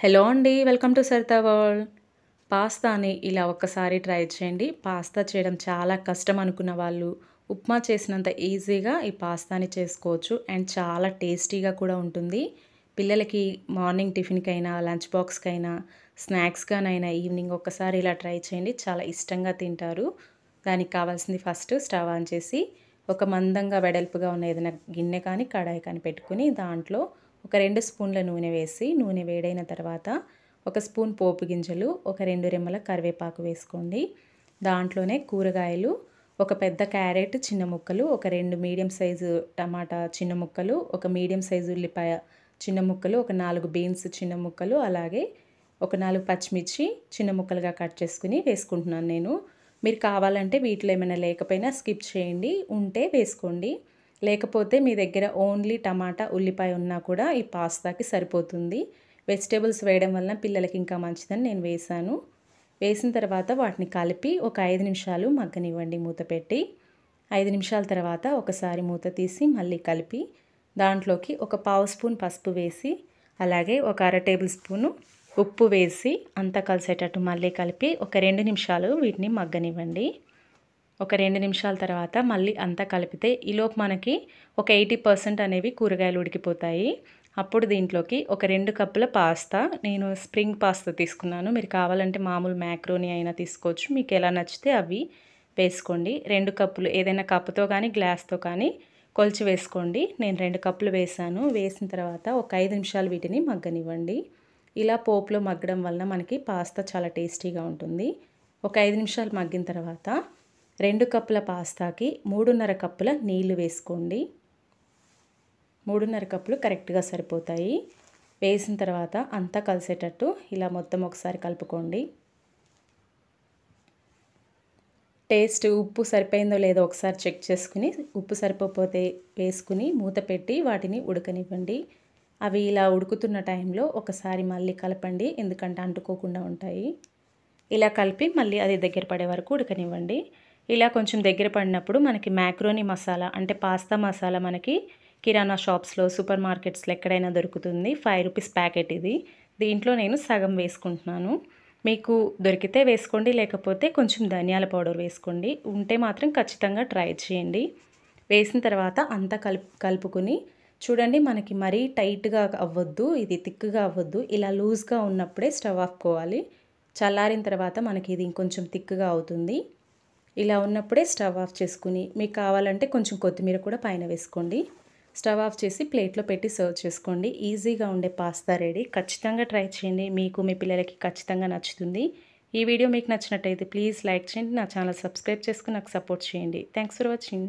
Hello అండి welcome to Saritha world. పాస్తాని ఇలా ఒక్కసారి ట్రై చేయండి. పాస్తా చేయడం చాలా కష్టం అనుకున్న వాళ్ళు ఉప్మా చేసినంత ఈజీగా ఈ పాస్తాని చేసుకోవచ్చు అండ్ చాలా టేస్టీగా కూడా ఉంటుంది. పిల్లలకి మార్నింగ్ టిఫిన్కైనా లంచ్ బాక్స్కైనా స్నాక్స్గానైనా ఈవినింగ్ ఒక్కసారి ఇలా ట్రై చేయండి. చాలా ఇష్టంగా తింటారు. దానికి కావాల్సింది ఫస్ట్ స్టవ్ ఆన్ చేసి ఒక మందంగా వెడల్పుగా ఉన్న ఏదైనా గిన్నె కానీ కడాయి కానీ పెట్టుకుని దాంట్లో ఒక రెండు స్పూన్ల నూనె వేసి నూనె వేడైన తర్వాత ఒక స్పూన్ పోపు గింజలు ఒక రెండు రెమ్మల కరివేపాకు వేసుకోండి. దాంట్లోనే కూరగాయలు ఒక పెద్ద క్యారెట్ చిన్న ముక్కలు ఒక రెండు మీడియం సైజు టమాటా చిన్న ముక్కలు ఒక మీడియం సైజు ఉల్లిపాయ చిన్న ముక్కలు ఒక నాలుగు బీన్స్ చిన్న ముక్కలు అలాగే ఒక నాలుగు పచ్చిమిర్చి చిన్న ముక్కలుగా కట్ చేసుకుని వేసుకుంటున్నాను నేను. మీరు కావాలంటే వీటిలో ఏమైనా లేకపోయినా స్కిప్ చేయండి ఉంటే వేసుకోండి. లేకపోతే మీ దగ్గర ఓన్లీ టమాటా ఉల్లిపాయ ఉన్నా కూడా ఈ పాస్తాకి సరిపోతుంది. వెజిటేబుల్స్ వేయడం వలన పిల్లలకి ఇంకా మంచిదని నేను వేసాను వేసిన తర్వాత వాటిని కలిపి ఒక ఐదు నిమిషాలు మగ్గనివ్వండి మూత పెట్టి. ఐదు నిమిషాల తర్వాత ఒకసారి మూత తీసి మళ్ళీ కలిపి దాంట్లోకి ఒక పావు స్పూన్ పసుపు వేసి అలాగే ఒక అర టేబుల్ స్పూను ఉప్పు వేసి అంతా కలిసేటట్టు మళ్ళీ కలిపి ఒక రెండు నిమిషాలు వీటిని మగ్గనివ్వండి. ఒక రెండు నిమిషాల తర్వాత మళ్ళీ అంతా కలిపితే ఈలోపు మనకి ఒక ఎయిటీ పర్సెంట్ అనేవి కూరగాయలు ఉడికిపోతాయి. అప్పుడు దీంట్లోకి ఒక రెండు కప్పుల పాస్తా నేను స్ప్రింగ్ పాస్తా తీసుకున్నాను. మీరు కావాలంటే మామూలు మ్యాక్రోని అయినా తీసుకోవచ్చు. మీకు ఎలా నచ్చితే అవి వేసుకోండి. రెండు కప్పులు ఏదైనా కప్పుతో కానీ గ్లాస్తో కానీ కొలిచి వేసుకోండి. నేను రెండు కప్పులు వేసాను వేసిన తర్వాత ఒక ఐదు నిమిషాలు వీటిని మగ్గనివ్వండి. ఇలా పోపులో మగ్గడం వలన మనకి పాస్తా చాలా టేస్టీగా ఉంటుంది. ఒక ఐదు నిమిషాలు మగ్గిన తర్వాత రెండు కప్పుల పాస్తాకి మూడున్నర కప్పుల నీళ్ళు వేసుకోండి. మూడున్నర కప్పులు కరెక్ట్గా సరిపోతాయి. వేసిన తర్వాత అంతా కలిసేటట్టు ఇలా మొత్తం ఒకసారి కలుపుకోండి. టేస్ట్ ఉప్పు సరిపోయిందో లేదో ఒకసారి చెక్ చేసుకుని ఉప్పు సరిపోతే వేసుకుని మూత పెట్టి వాటిని ఉడకనివ్వండి. అవి ఇలా ఉడుకుతున్న టైంలో ఒకసారి మళ్ళీ కలపండి ఎందుకంటే అంటుకోకుండా ఉంటాయి. ఇలా కలిపి మళ్ళీ అది దగ్గర పడే వరకు ఉడకనివ్వండి. ఇలా కొంచెం దగ్గర పడినప్పుడు మనకి మ్యాక్రోని మసాలా అంటే పాస్తా మసాలా మనకి కిరాణా షాప్స్లో సూపర్ మార్కెట్స్లో ఎక్కడైనా దొరుకుతుంది. ఫైవ్ రూపీస్ ప్యాకెట్ ఇది. దీంట్లో నేను సగం వేసుకుంటున్నాను. మీకు దొరికితే వేసుకోండి లేకపోతే కొంచెం ధనియాల పౌడర్ వేసుకోండి. ఉంటే మాత్రం ఖచ్చితంగా ట్రై చేయండి. వేసిన తర్వాత అంతా కలుపు కలుపుకుని చూడండి మనకి మరీ టైట్గా అవ్వద్దు ఇది థిక్గా అవ్వద్దు. ఇలా లూజ్గా ఉన్నప్పుడే స్టవ్ ఆఫ్కోవాలి చల్లారిన తర్వాత మనకి ఇది ఇంకొంచెం థిక్గా అవుతుంది. ఇలా ఉన్నప్పుడే స్టవ్ ఆఫ్ చేసుకుని మీకు కావాలంటే కొంచెం కొత్తిమీర కూడా పైన వేసుకోండి. స్టవ్ ఆఫ్ చేసి ప్లేట్లో పెట్టి సర్వ్ చేసుకోండి. ఈజీగా ఉండే పాస్తా రెడీ. ఖచ్చితంగా ట్రై చేయండి. మీకు మీ పిల్లలకి ఖచ్చితంగా నచ్చుతుంది. ఈ వీడియో మీకు నచ్చినట్టయితే ప్లీజ్ లైక్ చేయండి. నా ఛానల్ సబ్స్క్రైబ్ చేసుకుని నాకు సపోర్ట్ చేయండి. Thanks for watching.